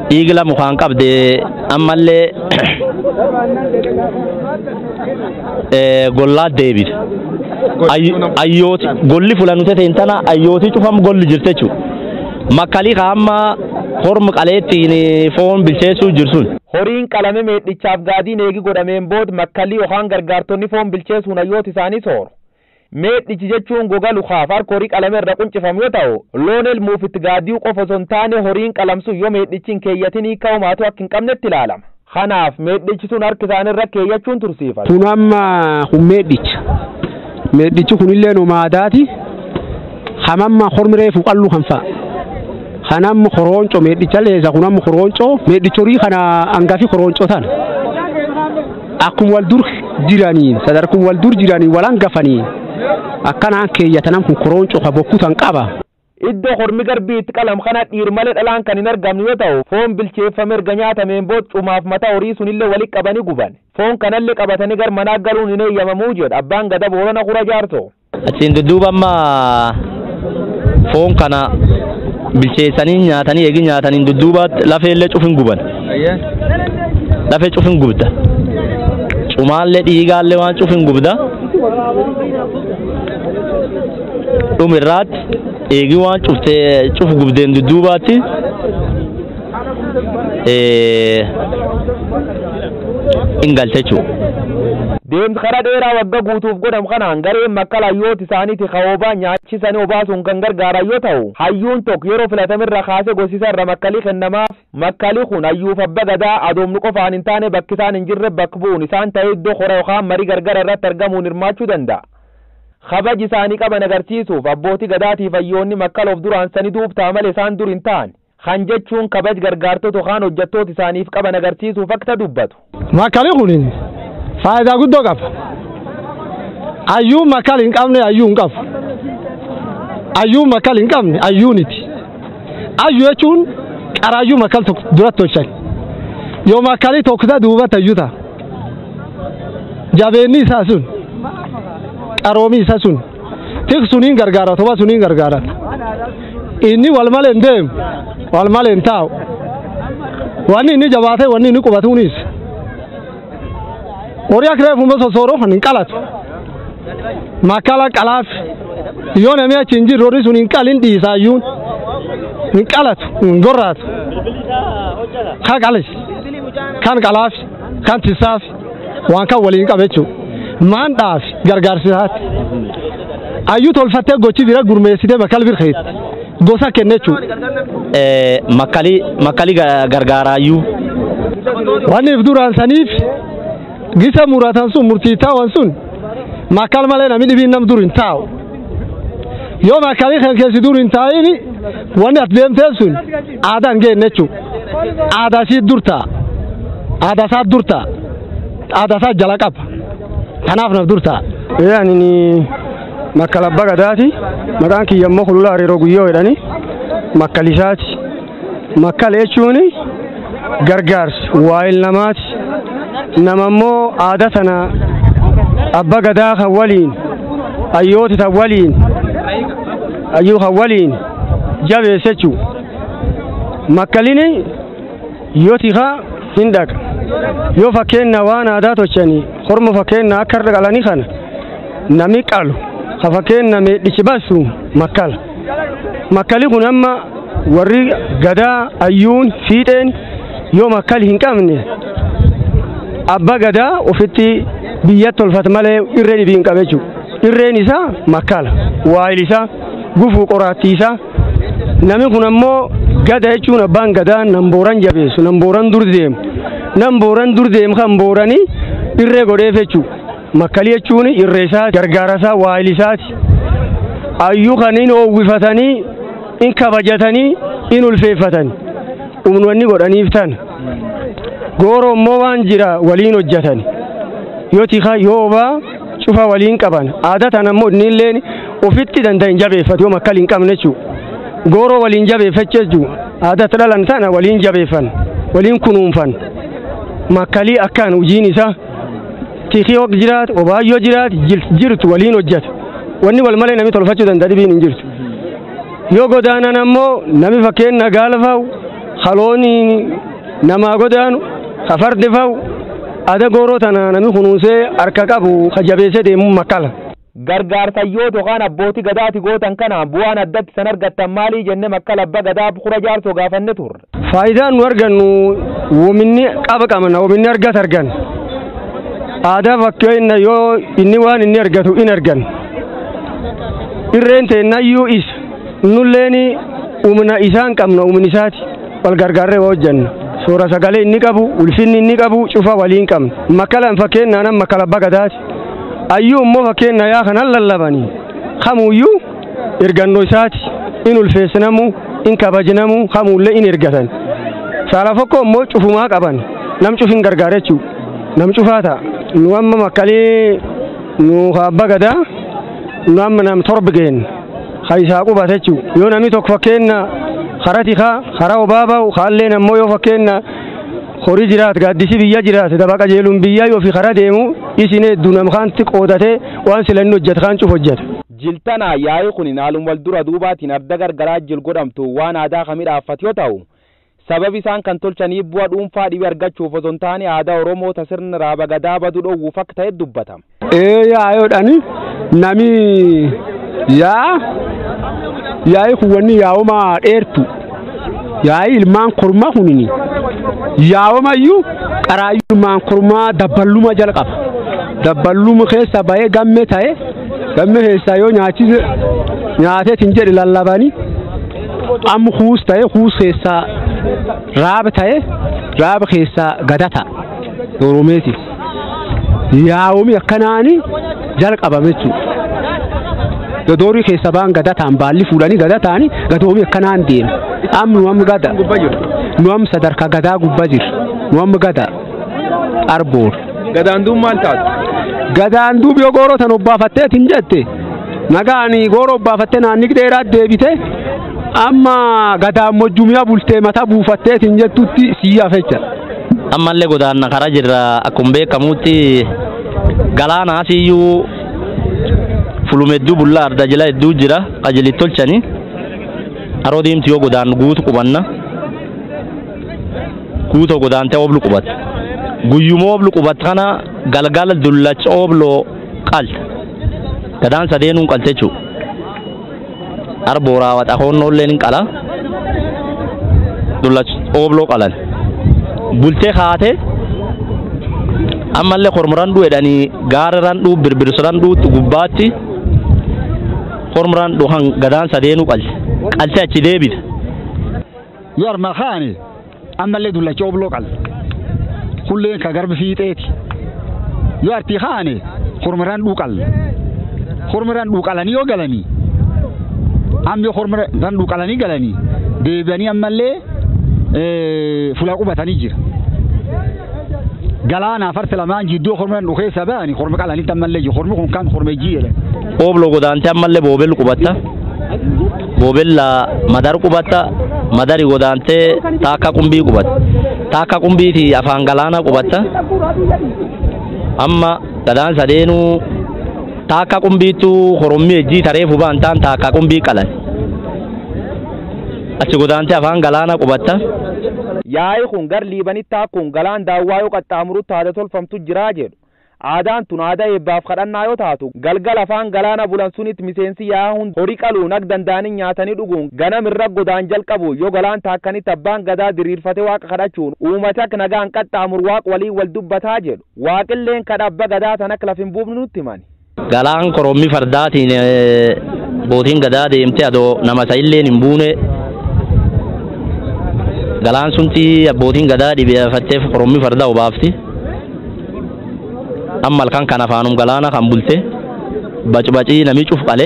Dhiigla mukaan qabde ammallee [clears throat] gollaa deebite ayyooti golli fulanute teentana ayyooti cufam golli jirte jechu makkalii ka hormu qaleettiin foon bilcheessuu jirsun horiin qalame meedhichaaf gaadiin eegi godhameen bood makkalii yookaan gargaartonni foon bilcheessuun hayyooti isaanii sooru meedhichi jechuun goga lukaaf harka horii qalame irra quncifamu yoo ta'u loon elmuuf itti gaaddiu qofa osoo hin taane horiin qalamsu yoo meedhichi hin keeyyatin hiika homaatu akka hin qabnetti ilaalama kanaaf meedhichi sun harka isaanirra keeyyachuun tursiifata. Kun amma kun meedhicha. Meedhichi kunillee nomaadaati. Hamamma hormi reefu qallu kan fa'a. Kanamma koronco meedhicha leessa kun amma koronco meedhichi horii kana hangafi koronco tana. Akkuma wal dur jiraniin sadarkuma wal dur jiraniin wal hangafaniin akkanaan keeyyatanan kun koronco ka bokkutan qaba. Iddoo hormi garbiitti qalam kana dhiir malee dhalaan kan hin argamne yoo ta'u foon bilcheeffame erga nyaatameen bood cumaaf mataa horii sunillee walitti qabanii guban foon kanallee qabatanii gar manaa galuun hin eeyyamamuu jedha abbaan gada boorana kura jaarso. Achiin dudduuba amma foon kana bilcheessanii nyaatanii eegi nyaatanii dudduubaatti lafeellee cufin guban. Lafee cufin gubda. Cumaallee dhiigaallee waan cufin gubda. dhumirraatti eegi waan cuftee cuf gubdeen dudduubaatti hin galte Deemsi karaa dheeraa wagga guutuuf godhamu kanaan gareen makkala hayyoota isaaniiti kawoobaa nyaachisanii obaasuun kan gargaaran yoo ta'u hayyuun tokko yeroo filatamirra kaasee gosisa irra makkalii kennamaaf makkalii kun hayyuuf abba gadaa adoomni qofaan hin taane bakki isaan hin jirre bakka bu'uun isaan ta'ee iddoo hora yookaan marii gargara irratti argamuun hirmaachuu danda'a. kabaji isaanii qaban agarsiisuuf abbootii gadaatiif hayyoonni makkaloof duraansanii duubtaa malee isaan dur hin taane kan jechuun kabaj gargaartota yookaan hojjettoota isaaniif qaban agarsiisuuf akka dubbatu. Makkali kun faayidaa guddoo qaba. Ayyuun makkali hin qabne ayyuu hin qabu. Ayyuun makkali hin qabne ayyuuniti. Ayyuu jechuun qaraayyuu makkal tokko duratti tolchan. Yoo makkali tokkota duubatti ayyuu ta'a. Jabeenni isaa sun. qaroomi isa sun tik suniin gargaara toba suniin gargaara inni wal malee hin deemu wal malee hin taa'u wanni inni jabaate wanni inni qubatuunis waryaakre fumbasosoro ninqalat makala qalaaf yoon amia e chinji rori sun hinqal hin dhiisaayyuun hinqalat hingorraat ka qalish kan qalaaf kan tisaaf waan kan waliin qabe maan dhaaf gargaarsisaati ayyuu tolfattee gochi bira gurmeessitee makkal birkeet gosa kenne jechuu e, makkali gargaaraayyuu waan if duraansaniif gisa muratansun murtiitawansun makal malayna midhibiinam durintaa yoma kalikankeesi durintaayini wani atbeemteesun aadaan geennechu aadaasii durtaa aadaasaa durtaa aadaasaa jalaqaba tanaafnaf durta. Yani makkala bagadaati maqaan kiyyammoo kulula hariiroo guyyoo jedhani makkalisaati makkala jechuun gargaarsa waa'il namaati nama immoo aadaa sana abbaa gadaa kan waliin hayyooti tan waliin hayyuu kan waliin jabeessa jechuudha makkalini yoo tikaa hin dhaqa yoo fakkeenya waan aadaa tochanii horma fakkeenya akka irra qalanii kana nami qalu ka fakkeenya meedhichi basu makkala. Makkali kun amma warri gadaa ayyuun fiixeen yoo makkali hin qabne abba gadaa ofitti biyya tolfata malee irree dhibii hin qabe jechuudha irreen isaa makkala waayil isaa gufuu qoraattii isaa. Nami kun ammoo gada jechuun abbaan gadaa nan booran jabeessu nan booran dur deemu. Nan booran dur deemu kan booranii irree godheef jechuudha makkalii jechuun irreesaa gargaarasaa waayilisaati ayyuu kaniin oowwifatanii in kabajatanii in ulfeeffatanii. Umnwanni godhaniif tan gooroo immoo waan jira waliin hojjetan yoo tika yoo obaa cufa waliin qaban aadaa tan ammoo innilleen ofitti danda'in jabeeffatu yoo makkali hin qabne jechuudha gooroo waliin jabeeffachuu jechuudha aadaatti dhalan tana waliin jabeeffan waliin kunuunfan makkalii akkaan hojiin isaa tikii hog jiraat obaayyoo jiraat jirtu waliin hojjeta wanni wal malee nami tolfachuu danda'a dhibiin hin jirtu yoo godaanan ammoo nami fakkeenya gaalafa'u halooni namaa godaanu ka farde fa'u ada gooroo tana nami kunuunsee harka qabu ka jabeessee deemu makkala. gargaarsayyoo yookaan abbootii gadaati gootan kana bu'aan addatti san argattan maalii jenne makkala abba gadaa kura jaarsoo gaafanne turre. Faayidaan nu argannu wominni qaba qabna wominni argat argan aadaa fakkeenya yoo inni waan inni argatu in argan irreen teennayyuu isa nulleen humna isaan qabna humni isaati wal gargaarree hojjanna soora sagalee inni qabu ulfinni inni qabu cufa waliin qabna. Makkalaan fakkeenyaan makkala abba gadaati. ayyuu immoo fakkeenya yaa kanan lallabanii. Kamuyyuu ergannoo isaati. In ulfeessinamu in kabajnamu kamuullee in ergatan. Saala fokkoo immoo cufumaa qaban. Nam cufin gargaara jechuu nam cufaa ta'a. Nu amma makkalee nu abba gadaa nu amma nam torba geenna. Ka isaa qubata yoo namni tokko fakkeenya خرتي خا خرا وبابا وخالينا مو يوفكينا خوري جرات قادسي بيا جرات دبقا جيلون بيا وفي خرا ديمو يسيني دونا مخان تقودته وان سلنو جت خان شوف جت جلتنا ياي خنين عالم والدورة دوباتين أبدغر غراج جل قدمتو وان آدا خمير آفتيو تاو. sabab isaan kan tolchanii bu'a dhuunfaa dhibe argachuuf osoo hin taane aadaa oromoo tasirni raaba gadaa badu dhoowwuuf akka ta'e dubbata. ee yaayodhani nami yaa yaa'ii kun wanni yaa'uma dheertu yaa'ii ilmaan kormaa kunini yaa'omayyuu qaraayyuu ilmaan kormaa dabballuma jalqaba dabballuma keessa bahee gamme ta'e gamme keessaa yoo nyaachise nyaateetiin jedhe lallabanii amma huus ta'e huus keessaa raaba ta'e raaba keessaa gada ta'a oromeeti yaa'omi akkanaani jalqabame jechuudha. Gadoorii keessa ba'an gada ta'an baalli fuudhanii gada ta'anii gadoomi akkanaan deema. Amma nu amma gada. Nu amma sadarkaa gadaa gubbaa jira. Nu amma gada. Arboor. Gadaan duub maal taatu? Gadaan duub yoo gooroo tan obbaafatteet hin jette. Nagaani gooroo obbaafattee naanni dheeraa deebite. Amma gadaan mojjumiyaa bultee mataa buufatteet hin jettutti siyyaa fecha. ammallee godaanna karaa jirra akkuma beekamutti galaana asiyyuu fuluma hedduu bullaa arda jila hedduu jira qajeelit tolchani. Haroo diimti yoo godaan guutu qubanna guutoo godaantee oblu qubat guyyuma oblu qubat kana galgala dullacha obloo qalta gadaan sadeenuun qalte jechuu arbooraa waxakoonnoolleen hin qala dullach obloo qalan bultee kaate ammallee kormoran dhuu jedhanii gaararan dhuu birbirsoran dhuutti gubbaatti hormran dhuhan gadaan sadeenu qalse qalse achi deebida yar malkaani ammallee dullacha obloo qalse kulleen ka garbi fiixeeti yoo artii kaane hormran dhuqalla hormran dhuqalanii yoo galanii ammi hormran dhuqalanii galanii deebi'anii ammallee fulaa qubatanii jira جلانا فرت لمان جدو خرمن رخي سباني. خرمك على نيت مال لي خرمكم كان خرمي جيل اوب لو دانت مال لي بوبل كوبتا بوبل مدار كوبتا مداري ودانت تاكا كومبي كوبت تاكا كومبي تي أفان جلانا كوبتا أما تدان سدينو تاكا كومبي تو خرمي جي تاريفو بانتان تاكا كومبي كلا أشجودان تي أفان غلانا كوبتا Yaa'i kun gar liibanitti kun galaan daawwaa yoo qaxxaamuru taate tolfamtu jiraa jedhu. Aadaan tun aadaa eebbaaf kadhannaa yoo taatu galgala afaan galaana bulan sunitti miseensi yaa hundi horii qaluun akka danda'anii nyaatanii dhuguun ganamirra godaan jalqabu yoo galaan taakkanitti abbaan gadaa diriirfate waaqa kadhachuun uummata akka nagaan qaxxaamuru waaqa waliin wal dubbataa jedhu waaqilleen kadha abba gadaa tan akka lafin buufnu nutti himani. Galaan korommii fardaatiin bootiin gadaa deemte adoo nama sa'illeen hin buune galaan sunti abbootiin gadaa dhibeeffatteef korommii fardaa obaafti amma halkan kan afaanum galaana kan bulte bacbacii namii cuf qale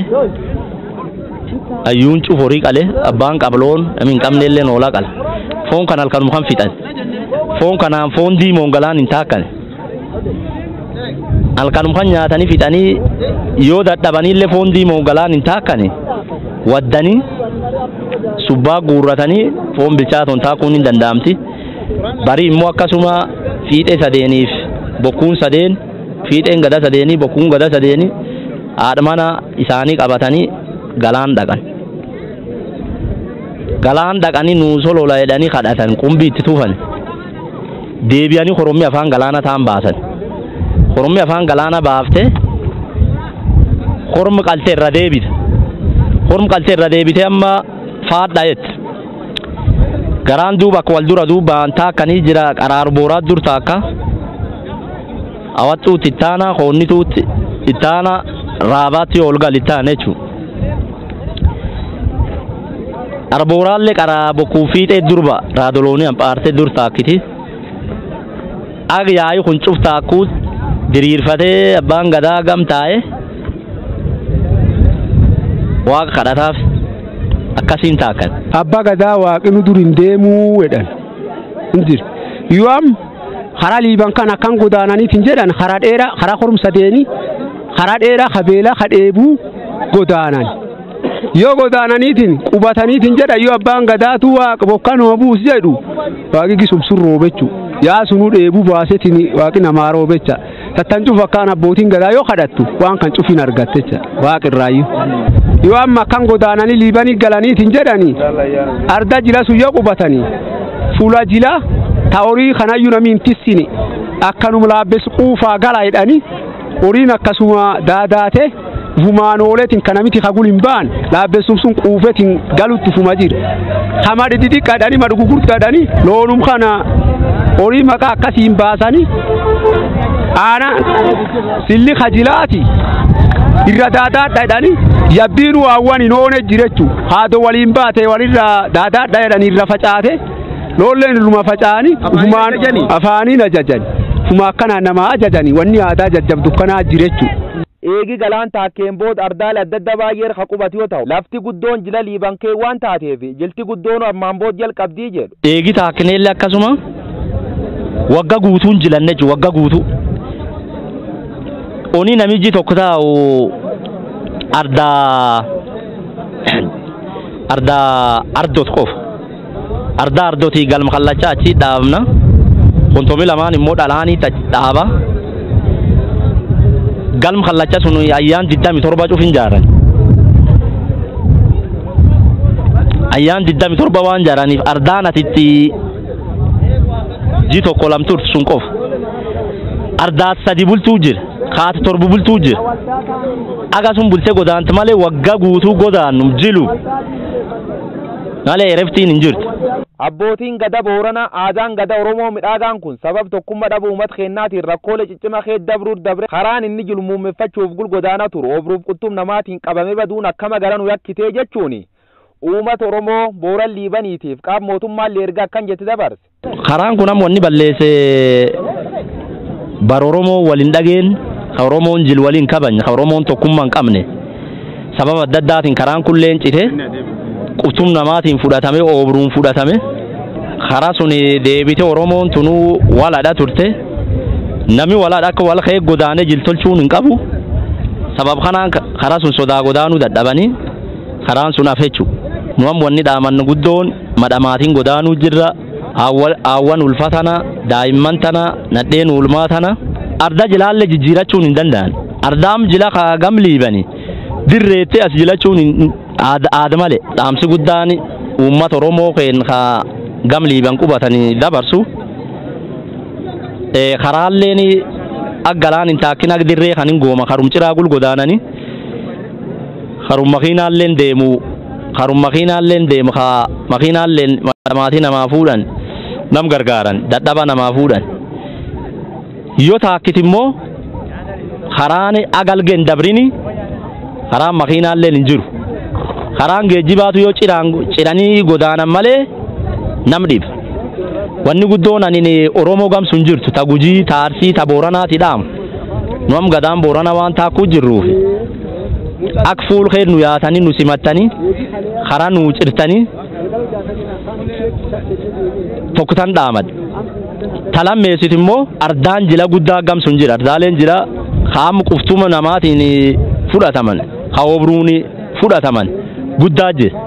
ayyuun cuf horii qale abbaan qabloon nami hin qabneellee noolaa qala foon kan halkanum kan fixan. Foon kanaan foon diimoon galaan hin taakkane. Halkanum kan nyaatanii fixanii yoo dadhabaniillee foon diimoon galaan hin taakkane waddanii subbaa guurratanii foon bilchaatoon taakuun hin danda'amti. Barii immoo akkasuma fiixee sadeeniif bokkuun sadeen fiixeen gada sadeenii bokkuun gada sadeenii haadha isaanii qabatanii galaan dhaqan. Galaan dhaqanii nuusolola jedhanii kadhatan qumbii itti tuufan deebi'anii korommii afaan galaana ta'an baasan korommii afaan galaana baafte kormi qaltee irra deebite kormi qaltee irra deebite amma faadha jette garaan duuba akka wal dura duubaan taakkanii jira qaraar booraa dur taakka awwaxxuutti ittaana hoonnituutti ittaana raabaatti ol gal ittaana jechuudha. Arbooraallee qaraa bokkuu fiixee durba raadoloonii hampaartee dur taakkiti. Ag yaa'i kun cuf taakkuu diriirfatee abbaan gadaa gam taa'e waaqa kadhataaf akkasiin taakkan. Abbaa gadaa waaqni dur hin deemuu jedhan. Injir. Yoo am karaa liiban kan akkan godaananiitiin jedhan karaa dheeraa karaa korumsa deeni karaa dheeraa kabeelaa kadheebuu godaanan. Yoo godaananiitiin qubataniitiin jedhan yoo abbaan gadaatu waaqa bokkaan nama buus jedhu waaqi gisumsun roobechu yaa sunuu dheebuu baasetiin waaqi namaa roobecha. Tattan cuf akkaan abbootiin gadaa yoo kadhattu waan kan cufin argattecha waaqa irraayyuu. Yoo amma akkan godaananii liibanii galaniitiin jedhanii arda jila sun yoo qubatanii fuula jila ta horii kanayyuu namni hin tissine akkanuma laabbes quufaa gala jedhanii horiin akkasuma daadaate fumaanooletiin kanamiti hagul hin baan laabbessuun sun quufetiin galutti fuma jira hama dhidhiqadhanii madu gugurdaadhanii loonum kana horii maqaa akkasiin baasanii aana silli kajilaati irra daadaadha jedhanii yabbiin waawwan hin oone jirechu haado waliin baate walirra daadaadha jedhanii irra facaate loolleen irruma faca'anii ufumaan afaaniin ajajani ufuma akkanaan namaa ajajanii wanni aadaa jajjabdu kanaa jirechu. Eegi galaan taakkeen booda ardaalee adda adda baay'ee irra qubatu yoo ta'u lafti guddoon jila liibankee waan taateef jilti guddoon ammaan booda jalqabdii jedhu. Eegi taakkineellee akkasuma wagga guutuun jilanne wagga guutuu. Oni namiji tokko taa'u arda arda ardot qofa arda ardotii galma kallacha achi dhaabna kontomi lamaan immoo dhalaanii dhaaba galma kallacha sun ayyaan diddami torba cufin jaaran ayyaan diddami torba waan jaaraniif ardaan atitti ji tokko lamturtu sun qofa ardaa sadi kaati torba bultuu jira agasun bultee godaanti malee waggaa guutuu godaannum jilu malee ereftiin hin jirtu. abbootiin gada boorana aadaan gada oromoo midhaagaan kun sabab tokkummaa dhabuu uummata keennaatiin rakkoolee ciccima kee dabruuf dabre karaan inni jiru muummeeffachuuf gulgodaana turu obruuf quttum namaatiin qabame baduun akkama garanu yakkitee jechuuni uummata oromoo booran liibaniitiif qaab mootummaan leerga akkan jetti dabarse. karaan kun ammoo inni balleesse bar oromoo waliin dhageen ka oromoon jil waliin kabanye ka oromoon tokkummaa hin qabne. Sababa adda addaatiin karaan kun leencite qubtum namaatiin fudhatame oobruun fudhatame. Karaa sun deebite oromoon tunuu waladha turte. Nami waladha akka wal ka'ee godaanee jiltolchuun hin qabu. Sabab kanaan karaa sun sodaa godaanuu dadhabanii karaan sun hafechu. Nu amma wanni dhaamannu guddoon madhamaatiin godaanuu jirra. Aawwan ulfatana daa'imman tana nadheen ulmaa tana arda jilaalle jijjiirachuun hin danda'an. Ardaam jila kaa gam liibani. Dirreettee as jilachuun aada male dhaamsi guddaan uummata oromoo keen ka gam liiban qubatanii dabarsu. Karaalleen aggalaan hin taakkin ag dirree kan hin gooma. Karum ciraa makiinaalleen deemu. Karum deemu. Ka makiinaalleen maatii namaa fuudhan. Nam gargaaran. Dadhaba namaa fuudhan yoo taakkit immoo karaan agalgeen dabrini karaan makiinaalleen hin jiru. Karaan geejjibaatu yoo ciranii godaanan malee nam dhiba. Wanni guddoon ani oromoo gamsuun jirtu. Ta gujii ta arsii ta booranaati dhaamu. Nu am gadaan boorana waan taakkuu jirruuf ak fuul kee nu yaatanii nu simattanii karaa nu cirtanii tokkotan dhaamad talammeessit immoo ardaan jila guddaa gamsuun jira. Ardaaleen jira kaam quftuma namaatiin fudhataman ka obruun fudhataman guddaa jira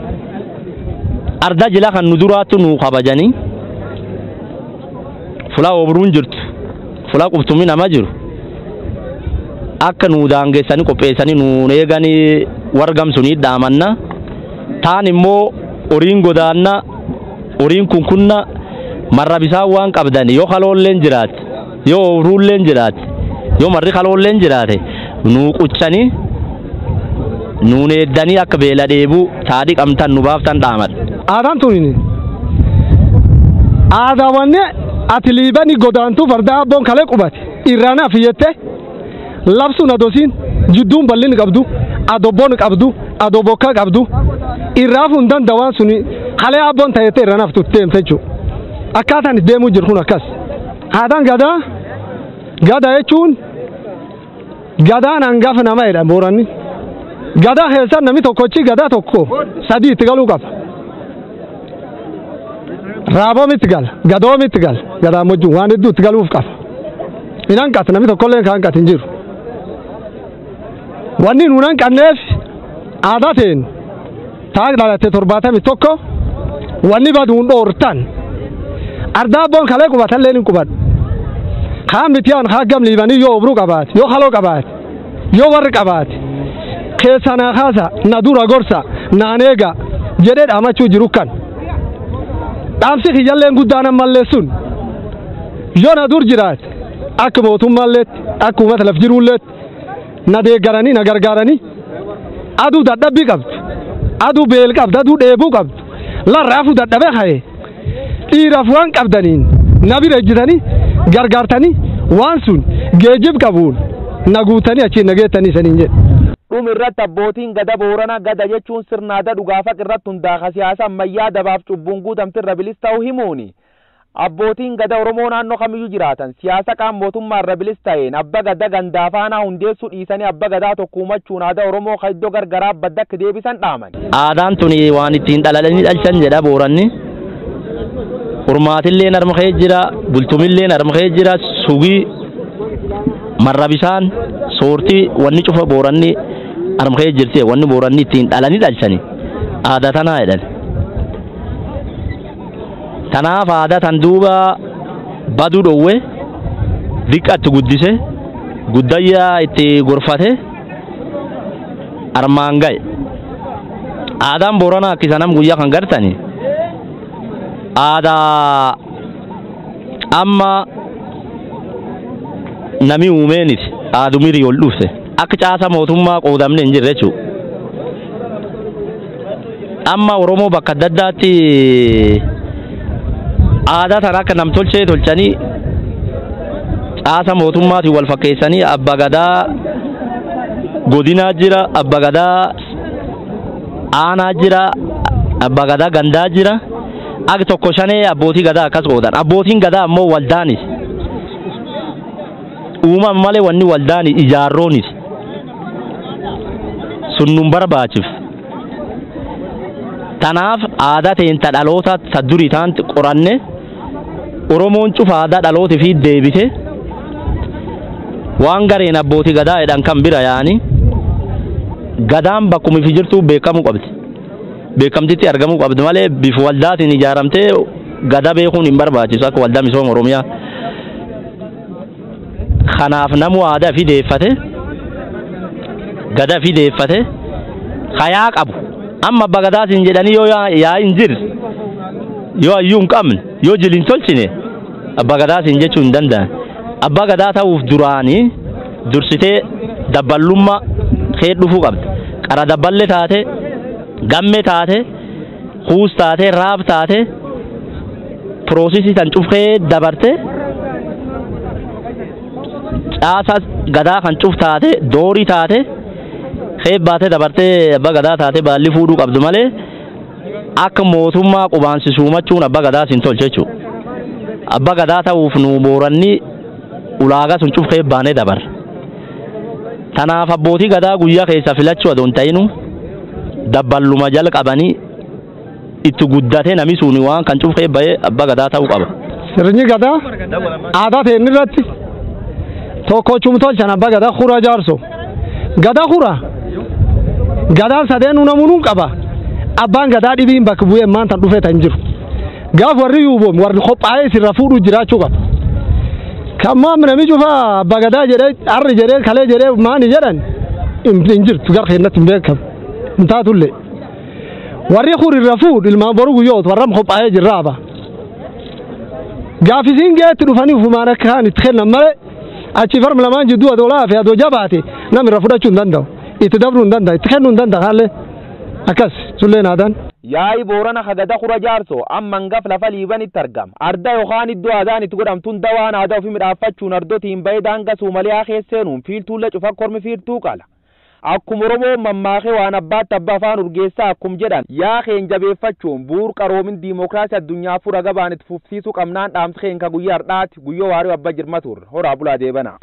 arda jila kan nu duraattu nu kabajanii fula obruun jirtu fula quftumi nama jiru akka nu daangeessanii qopheessanii nu eeganii wargamsunii dhaamanna. Taan immoo horiin godaanna horiin kunkunna marra bisaan waan qabdan yoo kaloolleen jiraate yoo obruulleen jiraate yoo marri kaloolleen jiraate nu quchanii nuun eeddanii akka beela dheebuu taadhi qabtan nu baaftan dhaamadha. Aadaan tuni aadaa wanne ati liibani godaantuu farda abboon kalee qubate irraan afiyyette labsuun adosiin jidduun bal'in qabdu adobboon qabdu adobokka qabdu irraa fundan dawaan suni kalee abboon tayyette irraan haftu deemte jechuudha. Akkaataan itti deemuu jiru kun akkas. Aadaan gadaa gadaa jechuun gadaan hangafa nama jedha booranni. Gadaa keessaa namni tokkochi gadaa tokko sadii itti galuu qaba. Raaboo mitti gala, gadoo mitti gala, gadaa mojjuu waan hedduu itti galuuf qaba. Hin hanqatu namni tokkollee kan hanqatu hin jiru. Wanni nuun hanqanneef aadaa ta'een taa dhalatte torbaatamii tokko wanni baduun dhoortan. ardaabon kale gubad hallenin gubad kaa mityaan kaa gamliibani yo obru qabaat yo halo qabaat yo warri qabaat keessanaakaasa nadura gorsa naaneega jedhee dhaamachuu jiru kan dhaamsi kiyyalleen guddaana malleessun yo nadur jiraat akka mootummalleet akka uummata laf jirulleet na deeggaranii na gargaaranii aduu dadhabbii qabdu aduu beel qabdu aduu dheebuu qabdu larraafu dadhabee ka'e dhiiraaf waan qabdaniin na bira ejjitanii gargaartanii waan sun geejjib qabuun na guutanii achiin na geettanii saniin jedhe. dhum irratti abbootiin gada boorana gada jechuun sirnaada dhugaafaq irratti hundaa'a siyaasa ammayyaa dabaaf cubbuun guutamtirra bilis ta'uu himuuni. Abbootiin gada Oromoo naannoo kamiyyuu jiraatan siyaasa qaama mootummaarra bilis ta'een abba gada gandaa faanaa hundeessuu dhiisanii abba gadaa tokko uumachuun aadaa Oromoo kan iddoo gargaraa badda akka deebisan dhaaman. Aadaan tuni waan ittiin dhalalanii dhalchan jedha booranni. Hormaatillee narmaqee jira, bultumillee narmaqee jira, sugii, marra bisaan, soortii wanni cufa booranni armaqee jirti wanni booranni ittiin dhalanii dhalchani aadaa tanaa jedhan. Tanaaf aadaa tan duuba baduu dhowwe diqqatti guddise guddayyaa itti gorfate armaan ga'e. Aadaan booranaa akkisanam guyyaa kan gartani aadaa amma nami uumeeniti aadumiri ol dhufte akka caasa mootummaa qoodamne hin jirre jechuudha. Amma Oromoo bakka adda addaatti aadaa tana akka namtolchee tolchanii caasa mootummaatiin wal fakkeessanii abba gadaa godinaa jira abba gadaa aanaa jira abba gadaa gandaa jira ak tokko shanee abbootii gadaa akkas qoodan abbootiin gadaa ammoo waldaanis. Uumama malee wanni waldaanis ijaarroonis. Sun nun barbaachif tanaaf aadaa teenta dhaloota ta durii taanti qoranne oromoon cufa aadaa dhalooti fi deebite waan gareen abbootii gadaa jedhan kan bira yaani gadaan bakkuma ifi jirtu beekamuu qabdi beekamtitti argamuu qabdi malee bifa waldaatiin ijaaramtee gada beekuun hin barbaachisu akka waldaa misooma oromiyaa. Kanaaf namu aadaa fi deeffate. Gada fi deeffate. Hayaa qabu. Amma abba gadaatiin jedhanii yoo yaa hin jirre yoo ayyuu hin qabne yoo jiliin tolchine abba gadaatiin jechuu hin danda'an. Abba gadaa ta'uuf duraanii dursitee dabballummaa kee dhufuu qabdi. Qara dabballe taate gamme taate huus taate raab taate piroosisii tan cufkee dabarte caasa gadaa kan cuf taate doorii taate kee baate dabartee abba gadaa taate baalli fuudhuu qabdu malee akka mootummaa qubaansisuumachuun abba gadaa siin tolche jechuudha. Abba gadaa ta'uuf nu booranni ulaagaa sun cufkee baanee dabar. Tanaaf abbootii gadaa guyyaa keessa filachuu adoon ta'inu dabballuma jala qabanii itti guddatee nami sun waan kan cufkee bahee abba gadaa ta'uu qaba. Sirni gadaa aadaa ta'e inni irratti tokkochum tolchan abba gadaa hura jaarso. Gadaa hura gadaan sadeen namuun qaba. Abbaan gadaa dhibiin bakka bu'ee maanta dhufee tan jiru. Gaaf warri yuuboom warri qophaa'ee sirra fuudhuu jiraachuu qaba. Kammaa nami cufa abba gadaa jedhee harri jedhee kalee jedhee maani jedhan hin jirtu gar keennatti hin beekamu. Hin taatullee. Warri kun irra fuudhu ilmaan boru guyyoota warra qophaa'ee jirraaba. Gaafisiin geetti dhufanii ufumaan akka kaan itti kennan malee achi farma lamaan jidduu adoo laafe adoo jabaate nam irra fudhachuu hin danda'u. Itti dabruu hin danda'u. Itti kennuu hin danda'a haallee. Akkas sullee naadaan. Yaa'i boorana hagada kura jaarso amma hangaf lafa liibanitti argama. Arda yookaan iddoo aadaan itti godhamtuun dawaan aadaa ofii midhaaffachuun ardootiin bahee daanga suumaliyaa keesseenuun fiiltuulle cufa kormi fiirtuu qala. Akkuma Oromoo mammaakee waan abbaatti abba afaan urgeessaa akkum jedhan yaa keen jabeeffachuun bu'uur qaroomin diimokiraasii addunyaa fura gabaan itti fufsiisuu qabnaan dhaamsa keen ka guyyaa har'aati guyyoo waarii abba jirma turre horaa bulaa deebana.